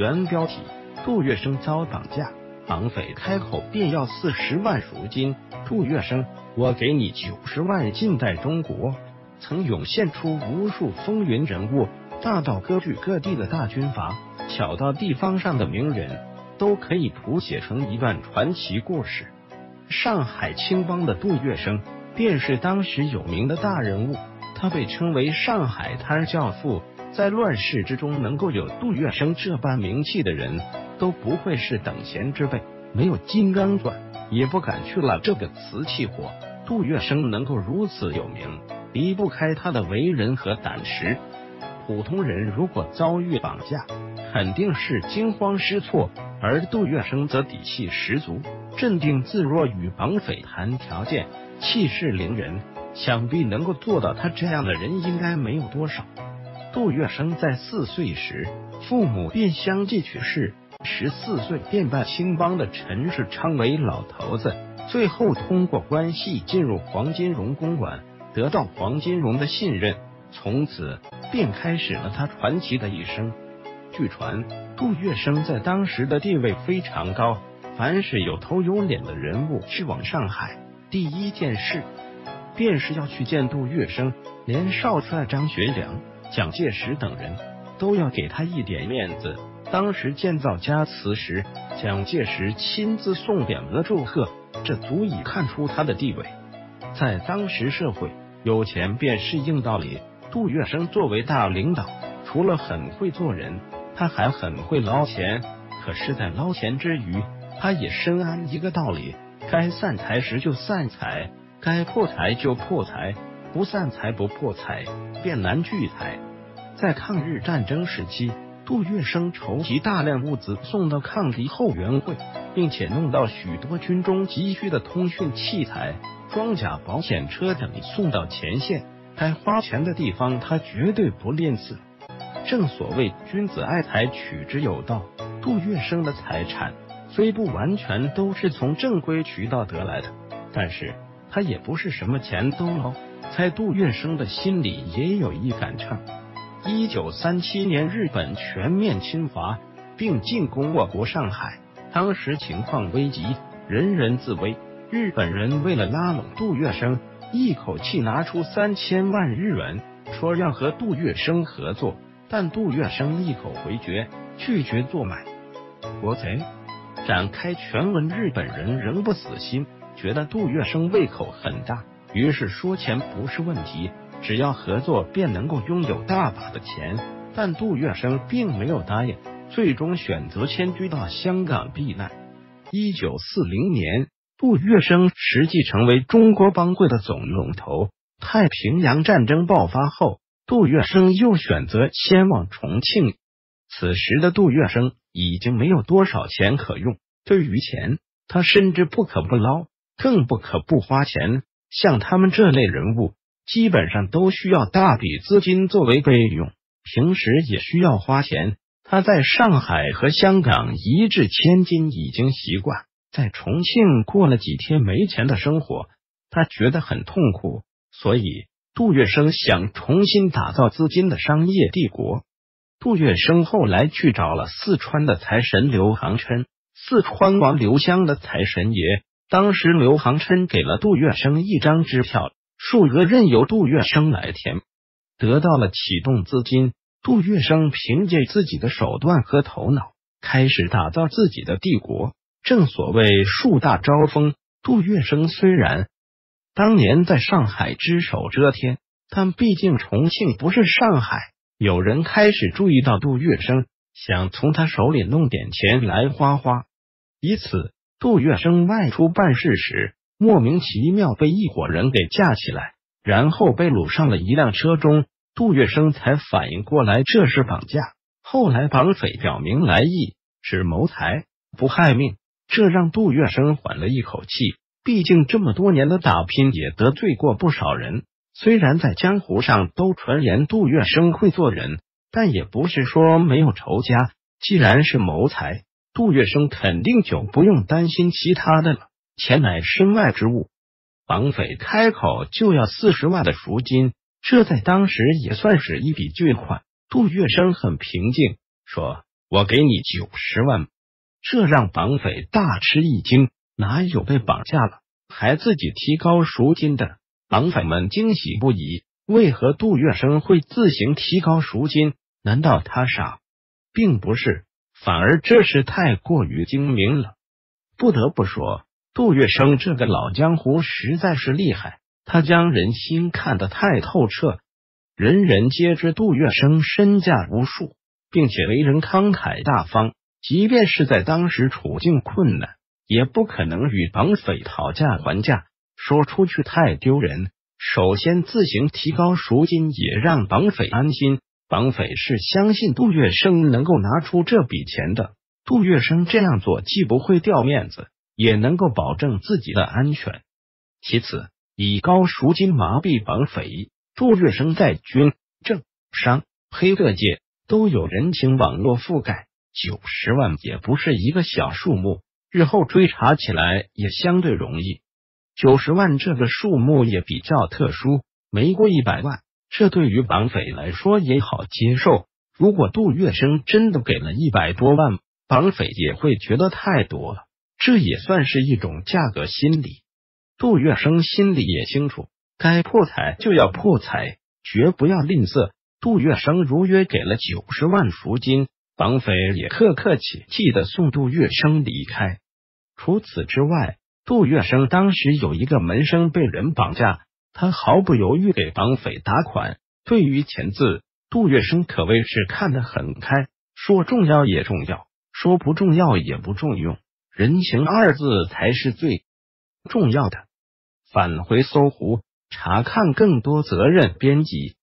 原标题：杜月笙遭绑架，绑匪开口便要四十万赎金。杜月笙，我给你九十万。近代中国曾涌现出无数风云人物，大到割据各地的大军阀，小到地方上的名人，都可以谱写成一段传奇故事。上海青帮的杜月笙便是当时有名的大人物，他被称为上海滩教父。在乱世之中，能够有杜月笙这般名气的人，都不会是等闲之辈。没有《金刚钻》，也不敢去了这个瓷器活。杜月笙能够如此有名，离不开他的为人和胆识。普通人如果遭遇绑架，肯定是惊慌失措，而杜月笙则底气十足，镇定自若，与绑匪谈条件，气势凌人。想必能够做到他这样的人，应该没有多少。杜月笙在四岁时，父母便相继去世。十四岁便拜青帮的陈世昌为老头子，最后通过关系进入黄金荣公馆，得到黄金荣的信任，从此便开始了他传奇的一生。据传，杜月笙在当时的地位非常高，凡是有头有脸的人物去往上海，第一件事便是要去见杜月笙，连少帅张学良。蒋介石等人都要给他一点面子。当时建造家祠时，蒋介石亲自送匾额祝贺，这足以看出他的地位。在当时社会，有钱便是硬道理。杜月笙作为大领导，除了很会做人，他还很会捞钱。可是，在捞钱之余，他也深谙一个道理：该散财时就散财，该破财就破财。不散财不破财，便难聚财。在抗日战争时期，杜月笙筹集大量物资送到抗敌后援会，并且弄到许多军中急需的通讯器材、装甲保险车等送到前线。该花钱的地方，他绝对不吝啬。正所谓君子爱财，取之有道。杜月笙的财产虽不完全都是从正规渠道得来的，但是他也不是什么钱都捞。在杜月笙的心里也有一杆秤。一九三七年，日本全面侵华并进攻我国上海，当时情况危急，人人自危。日本人为了拉拢杜月笙，一口气拿出三千万日元，说要和杜月笙合作。但杜月笙一口回绝，拒绝做买。国贼展开全文，日本人仍不死心，觉得杜月笙胃口很大。于是说钱不是问题，只要合作便能够拥有大把的钱。但杜月笙并没有答应，最终选择迁居到香港避难。一九四零年，杜月笙实际成为中国帮会的总龙头。太平洋战争爆发后，杜月笙又选择迁往重庆。此时的杜月笙已经没有多少钱可用，对于钱，他甚至不可不捞，更不可不花钱。像他们这类人物，基本上都需要大笔资金作为备用，平时也需要花钱。他在上海和香港一掷千金已经习惯，在重庆过了几天没钱的生活，他觉得很痛苦。所以，杜月笙想重新打造资金的商业帝国。杜月笙后来去找了四川的财神刘航琛，四川王刘湘的财神爷。当时刘航琛给了杜月笙一张支票，数额任由杜月笙来填。得到了启动资金，杜月笙凭借自己的手段和头脑，开始打造自己的帝国。正所谓树大招风，杜月笙虽然当年在上海只手遮天，但毕竟重庆不是上海。有人开始注意到杜月笙，想从他手里弄点钱来花花，以此。杜月笙外出办事时，莫名其妙被一伙人给架起来，然后被掳上了一辆车中。杜月笙才反应过来这是绑架。后来绑匪表明来意，只谋财不害命，这让杜月笙缓了一口气。毕竟这么多年的打拼也得罪过不少人，虽然在江湖上都传言杜月笙会做人，但也不是说没有仇家。既然是谋财。杜月笙肯定就不用担心其他的了，钱乃身外之物。绑匪开口就要四十万的赎金，这在当时也算是一笔巨款。杜月笙很平静说：“我给你九十万。这让绑匪大吃一惊，哪有被绑架了还自己提高赎金的？绑匪们惊喜不已。为何杜月笙会自行提高赎金？难道他傻？并不是，反而这是太过于精明了。不得不说，杜月笙这个老江湖实在是厉害，他将人心看得太透彻。人人皆知杜月笙身价无数，并且为人慷慨大方。即便是在当时处境困难，也不可能与绑匪讨价还价，说出去太丢人。首先自行提高赎金，也让绑匪安心。绑匪是相信杜月笙能够拿出这笔钱的。杜月笙这样做，既不会掉面子，也能够保证自己的安全。其次，以高赎金麻痹绑匪，杜月笙在军政商黑各界都有人情网络覆盖。九十万也不是一个小数目，日后追查起来也相对容易。九十万这个数目也比较特殊，没过一百万，这对于绑匪来说也好接受。如果杜月笙真的给了一百多万，绑匪也会觉得太多了，这也算是一种价格心理。杜月笙心里也清楚，该破财就要破财，绝不要吝啬。杜月笙如约给了九十万赎金。绑匪也客客气气的送杜月笙离开。除此之外，杜月笙当时有一个门生被人绑架，他毫不犹豫给绑匪打款。对于钱字，杜月笙可谓是看得很开，说重要也重要，说不重要也不重用，人情二字才是最重要的。返回搜狐，查看更多责任编辑。